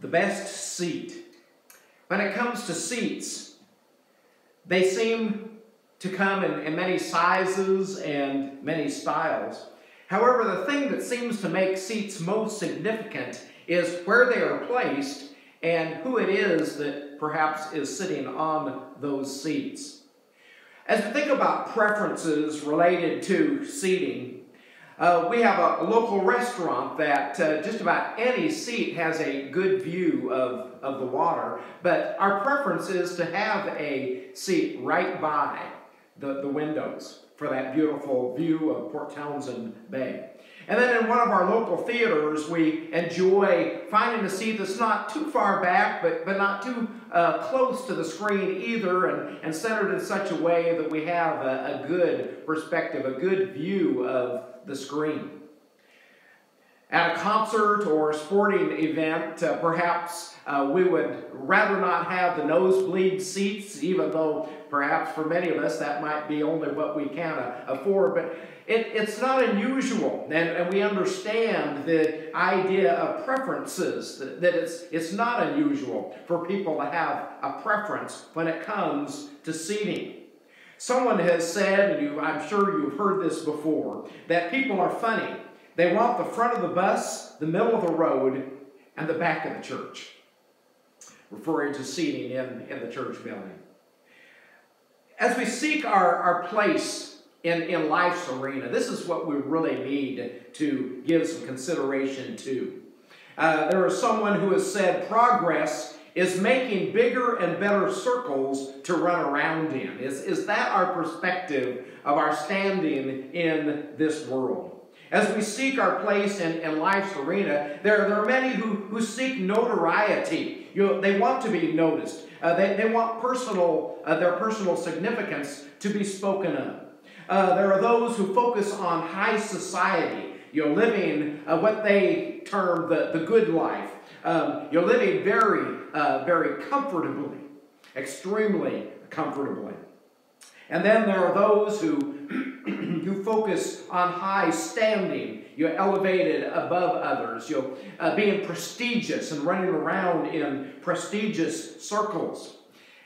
The best seat. When it comes to seats, they seem to come in, in many sizes and many styles. However, the thing that seems to make seats most significant is where they are placed and who it is that perhaps is sitting on those seats. As we think about preferences related to seating, uh, we have a, local restaurant that uh, just about any seat has a good view of, of the water, but our preference is to have a seat right by the, the windows for that beautiful view of Port Townsend Bay. And then in one of our local theaters, we enjoy finding a seat that's not too far back, but, but not too uh, close to the screen either, and, and centered in such a way that we have a, a good perspective, a good view of the screen. At a concert or sporting event, uh, perhaps uh, we would rather not have the nosebleed seats, even though perhaps for many of us that might be only what we can uh, afford. But it, it's not unusual, and, and we understand the idea of preferences, that, that it's, it's not unusual for people to have a preference when it comes to seating. Someone has said, and you, I'm sure you've heard this before, that people are funny. They want the front of the bus, the middle of the road, and the back of the church, referring to seating in, in the church building. As we seek our, our place in, in life's arena, this is what we really need to give some consideration to. Uh, there is someone who has said progress is making bigger and better circles to run around in. Is, is that our perspective of our standing in this world? As we seek our place in, in life's arena, there, there are many who, who seek notoriety. You know, they want to be noticed. Uh, they, they want personal, uh, their personal significance to be spoken of. Uh, there are those who focus on high society, you know, living uh, what they term the, the good life. Um, you're living very, uh, very comfortably, extremely comfortably. And then there are those who, who focus on high standing. You're elevated above others. You're uh, being prestigious and running around in prestigious circles.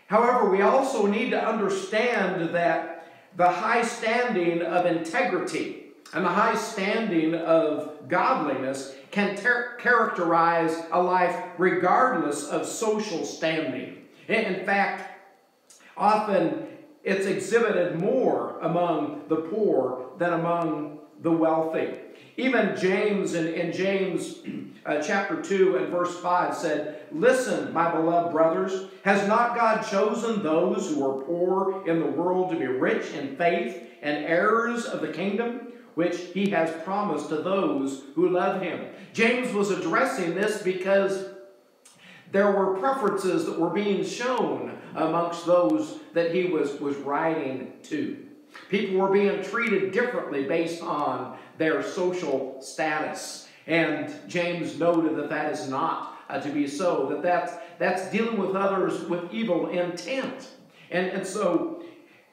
However, we also need to understand that the high standing of integrity and the high standing of godliness can characterize a life regardless of social standing. In fact, often it's exhibited more among the poor than among the wealthy. Even James in, in James uh, chapter 2 and verse 5 said, Listen, my beloved brothers, has not God chosen those who are poor in the world to be rich in faith and heirs of the kingdom? which he has promised to those who love him. James was addressing this because there were preferences that were being shown amongst those that he was, was writing to. People were being treated differently based on their social status. And James noted that that is not uh, to be so, that that's, that's dealing with others with evil intent. And, and so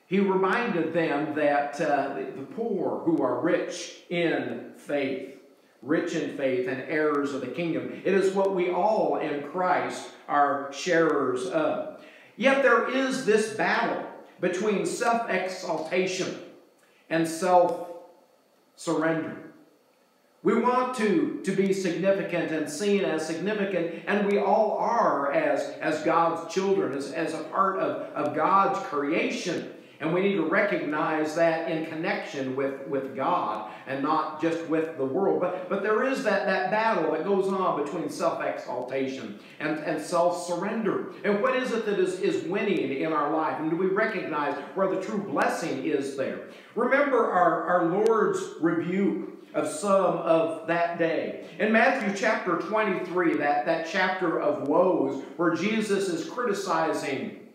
he reminded them that uh, the poor who are rich in faith, rich in faith and heirs of the kingdom, it is what we all in Christ are sharers of. Yet there is this battle between self exaltation and self surrender. We want to, to be significant and seen as significant, and we all are as, as God's children, as, as a part of, of God's creation. And we need to recognize that in connection with, with God and not just with the world. But, but there is that, that battle that goes on between self exaltation and, and self surrender. And what is it that is, is winning in our life? And do we recognize where the true blessing is there? Remember our, our Lord's rebuke of some of that day. In Matthew chapter 23, that, that chapter of woes, where Jesus is criticizing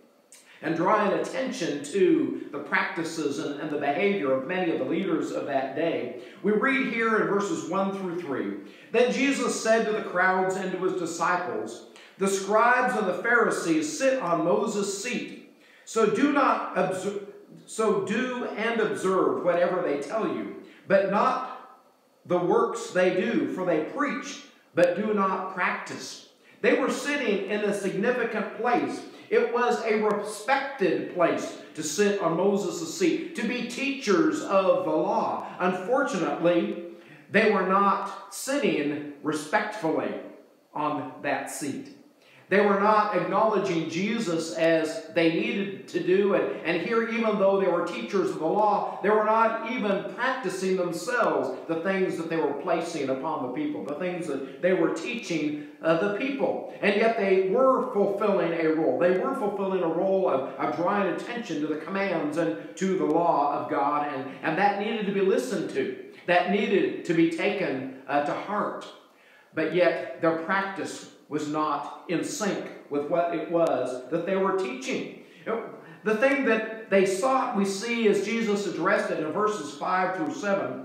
and drawing attention to the practices and, and, the behavior of many of the leaders of that day. We read here in verses 1 through 3 Then Jesus said to the crowds and to his disciples, The scribes and the Pharisees sit on Moses' seat. So do not observe, so do and observe whatever they tell you, but not the works they do, for they preach, but do not practice. They were sitting in a significant place. It was a respected place to sit on Moses' seat, to be teachers of the law. Unfortunately, they were not sitting respectfully on that seat. They were not acknowledging Jesus as they needed to do. And, and here, even though they were teachers of the law, they were not even practicing themselves the things that they were placing upon the people, the things that they were teaching uh, the people. And yet they were fulfilling a role. They were fulfilling a role of, of drawing attention to the commands and to the law of God. And, and that needed to be listened to, that needed to be taken uh, to heart. But yet their practice was not in sync with what it was that they were teaching. The thing that they sought, we see as Jesus addressed it in verses 5 through 7.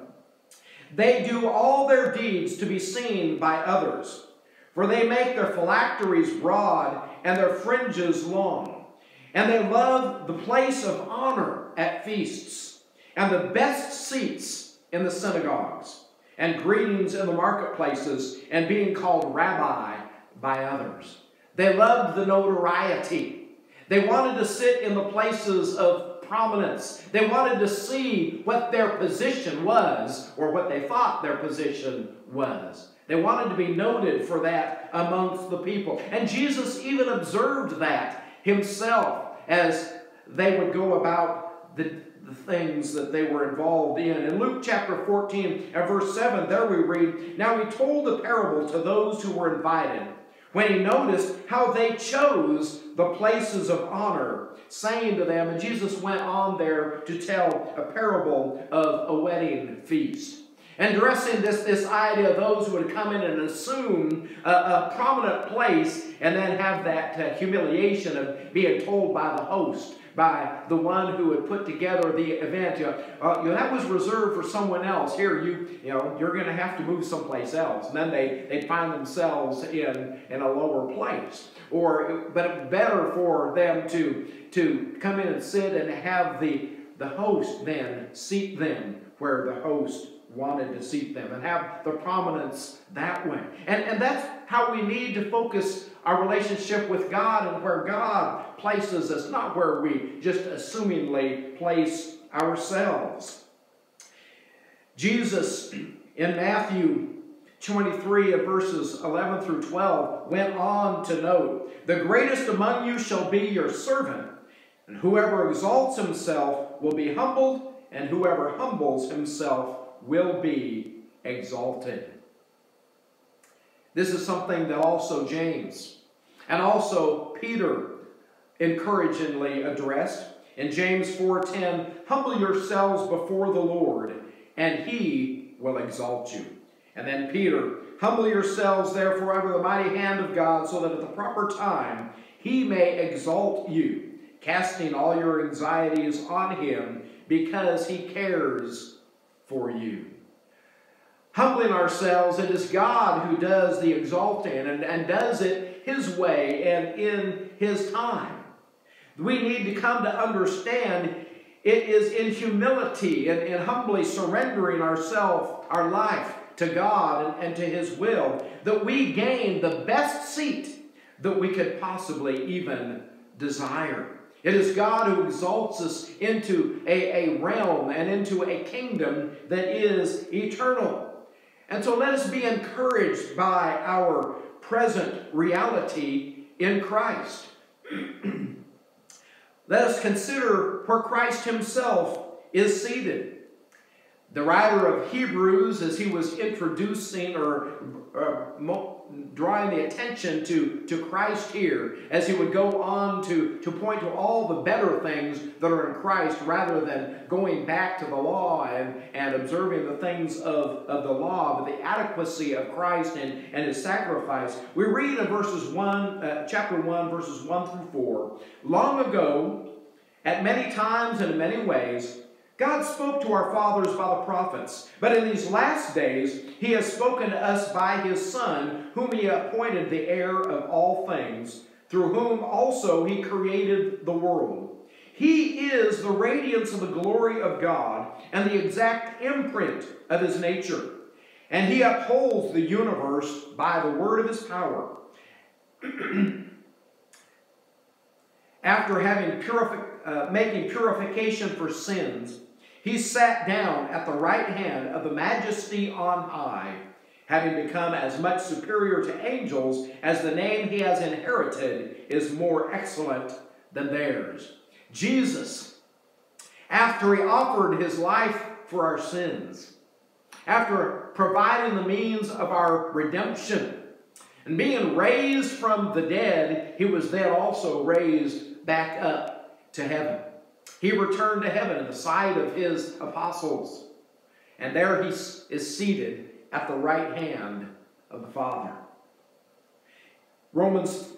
They do all their deeds to be seen by others, for they make their phylacteries broad and their fringes long. And they love the place of honor at feasts, and the best seats in the synagogues, and greetings in the marketplaces, and being called rabbi by others. They loved the notoriety. They wanted to sit in the places of prominence. They wanted to see what their position was or what they thought their position was. They wanted to be noted for that amongst the people. And Jesus even observed that himself as they would go about the, the things that they were involved in. In Luke chapter 14 and verse 7, there we read, Now he told a parable to those who were invited when he noticed how they chose the places of honor, saying to them, and Jesus went on there to tell a parable of a wedding feast. And addressing this, this idea of those who would come in and assume a, a prominent place and then have that uh, humiliation of being told by the host by the one who had put together the event. Uh, you know, that was reserved for someone else. Here, you, you know, you're going to have to move someplace else. And then they, they find themselves in, in a lower place. Or, but better for them to, to come in and sit and have the, the host then seat them where the host wanted to seat them and have the prominence that way. And, and that's how we need to focus our relationship with God and where God places us, not where we just assumingly place ourselves. Jesus in Matthew 23 of verses 11 through 12 went on to note, The greatest among you shall be your servant, and whoever exalts himself will be humbled, and whoever humbles himself will be exalted. This is something that also James and also Peter encouragingly addressed. In James 4:10, humble yourselves before the Lord, and he will exalt you. And then Peter, humble yourselves therefore under the mighty hand of God, so that at the proper time he may exalt you, casting all your anxieties on him, because he cares for you humbling ourselves, it is God who does the exalting and, and does it His way and in His time. We need to come to understand it is in humility and, and humbly surrendering ourselves, our life to God and, and to His will, that we gain the best seat that we could possibly even desire. It is God who exalts us into a, a realm and into a kingdom that is eternal. And so let us be encouraged by our present reality in Christ. let us consider where Christ himself is seated. The writer of Hebrews, as he was introducing or uh, drawing the attention to, to Christ here as he would go on to, to point to all the better things that are in Christ rather than going back to the law and, and observing the things of, of the law, but the adequacy of Christ and, and his sacrifice. We read in verses 1, uh, chapter 1, verses 1 through 4. Long ago, at many times and in many ways, God spoke to our fathers by the prophets, but in these last days he has spoken to us by his Son, whom he appointed the heir of all things, through whom also he created the world. He is the radiance of the glory of God and the exact imprint of his nature. And he upholds the universe by the word of his power. After having uh, making purification for sins, he sat down at the right hand of the majesty on high, having become as much superior to angels as the name he has inherited is more excellent than theirs. Jesus, after he offered his life for our sins, after providing the means of our redemption, and being raised from the dead, he was then also raised back up to heaven. He returned to heaven in the sight of his apostles, and there he is seated at the right hand of the Father. Romans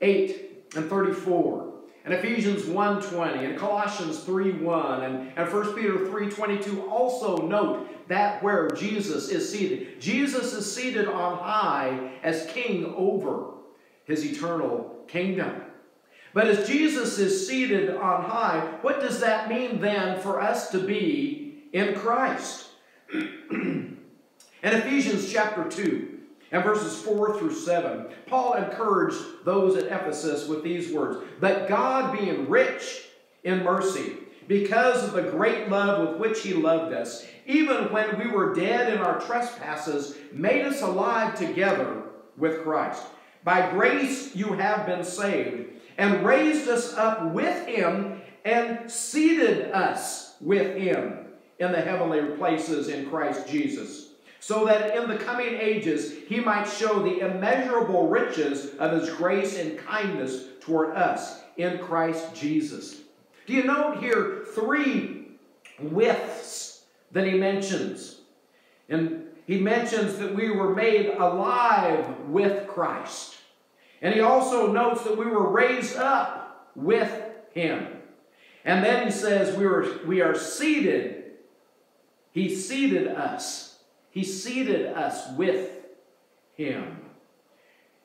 8 and 34 and Ephesians 1.20 and Colossians 3.1 and, and 1 Peter 3.22 also note that where Jesus is seated. Jesus is seated on high as king over his eternal kingdom. But as Jesus is seated on high, what does that mean then for us to be in Christ? in Ephesians chapter 2, and verses 4 through 7, Paul encouraged those at Ephesus with these words But God, being rich in mercy, because of the great love with which He loved us, even when we were dead in our trespasses, made us alive together with Christ. By grace you have been saved, and raised us up with Him, and seated us with Him in the heavenly places in Christ Jesus so that in the coming ages he might show the immeasurable riches of his grace and kindness toward us in Christ Jesus. Do you note here three withs that he mentions? And he mentions that we were made alive with Christ. And he also notes that we were raised up with him. And then he says we, were, we are seated. He seated us he seated us with Him.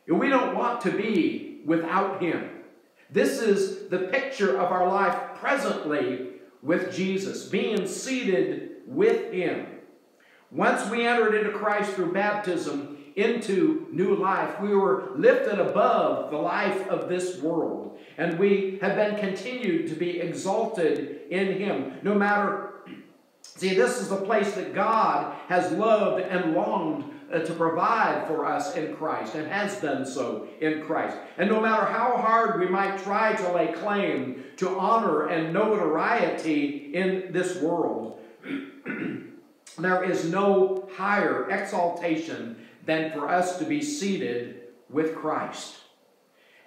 And we don't want to be without Him. This is the picture of our life presently with Jesus, being seated with Him. Once we entered into Christ through baptism into new life, we were lifted above the life of this world, and we have been continued to be exalted in Him, no matter See, this is the place that God has loved and longed uh, to provide for us in Christ and has done so in Christ. And no matter how hard we might try to lay claim to honor and notoriety in this world, there is no higher exaltation than for us to be seated with Christ.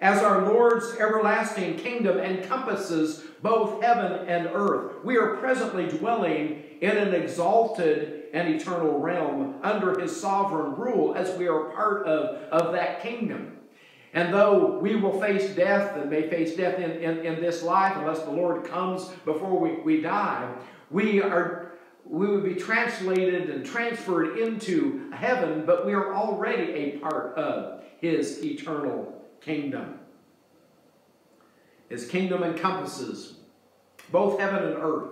As our Lord's everlasting kingdom encompasses both heaven and earth, we are presently dwelling in an exalted and eternal realm under his sovereign rule as we are part of, of that kingdom. And though we will face death and may face death in, in, in this life unless the Lord comes before we, we die, we are we would be translated and transferred into heaven, but we are already a part of his eternal kingdom. His kingdom encompasses both heaven and earth.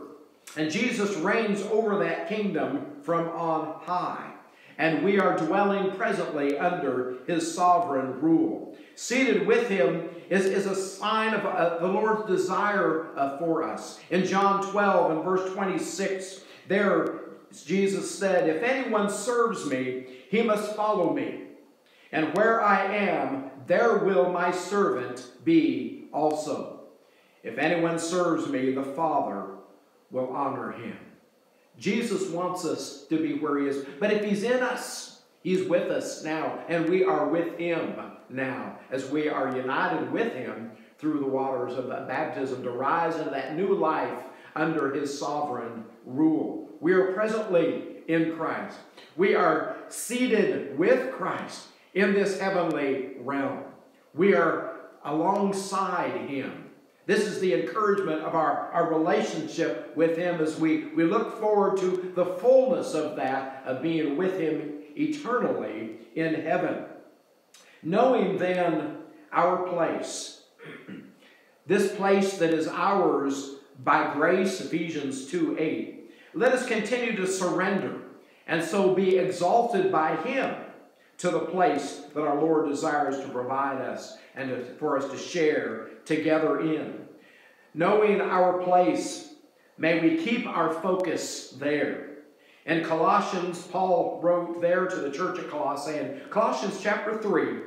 And Jesus reigns over that kingdom from on high. And we are dwelling presently under his sovereign rule. Seated with him is, is a sign of uh, the Lord's desire uh, for us. In John 12 and verse 26, there Jesus said, If anyone serves me, he must follow me. And where I am, there will my servant be also. If anyone serves me, the Father will honor him. Jesus wants us to be where he is. But if he's in us, he's with us now, and we are with him now as we are united with him through the waters of baptism to rise into that new life under his sovereign rule. We are presently in Christ. We are seated with Christ in this heavenly realm. We are alongside him this is the encouragement of our, our relationship with Him as we, we look forward to the fullness of that, of being with Him eternally in heaven. Knowing then our place, this place that is ours by grace, Ephesians 2 8. Let us continue to surrender and so be exalted by Him to the place that our Lord desires to provide us and to, for us to share together in. Knowing our place, may we keep our focus there. In Colossians, Paul wrote there to the church at Colossae in Colossians chapter 3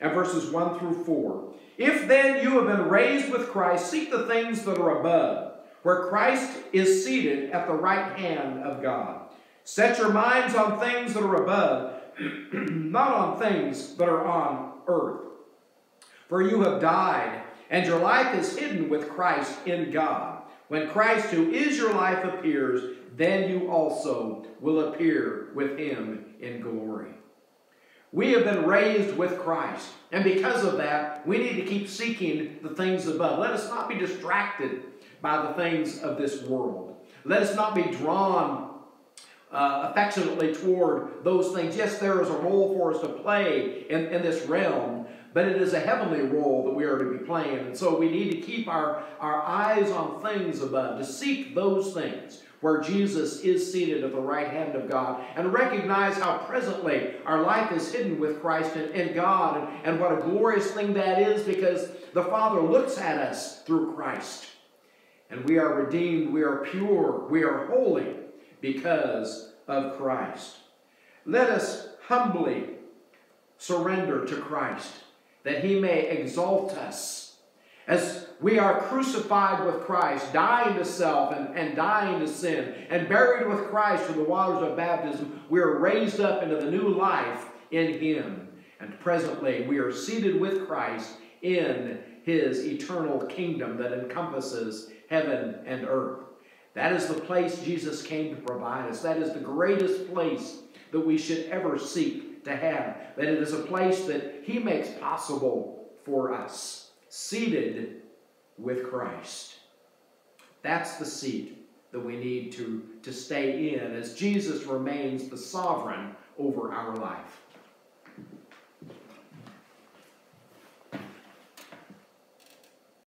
and verses 1 through 4. If then you have been raised with Christ, seek the things that are above, where Christ is seated at the right hand of God. Set your minds on things that are above, not on things that are on earth. For you have died, and your life is hidden with Christ in God. When Christ, who is your life, appears, then you also will appear with him in glory. We have been raised with Christ, and because of that, we need to keep seeking the things above. Let us not be distracted by the things of this world. Let us not be drawn uh, affectionately toward those things. Yes, there is a role for us to play in, in this realm, but it is a heavenly role that we are to be playing. And so we need to keep our, our eyes on things above, to seek those things where Jesus is seated at the right hand of God, and recognize how presently our life is hidden with Christ in, in God, and, and what a glorious thing that is because the Father looks at us through Christ. And we are redeemed, we are pure, we are holy because of Christ. Let us humbly surrender to Christ that he may exalt us. As we are crucified with Christ, dying to self and, and dying to sin, and buried with Christ in the waters of baptism, we are raised up into the new life in him. And presently we are seated with Christ in his eternal kingdom that encompasses heaven and earth. That is the place Jesus came to provide us. That is the greatest place that we should ever seek to have. That it is a place that He makes possible for us, seated with Christ. That's the seat that we need to, to stay in as Jesus remains the sovereign over our life.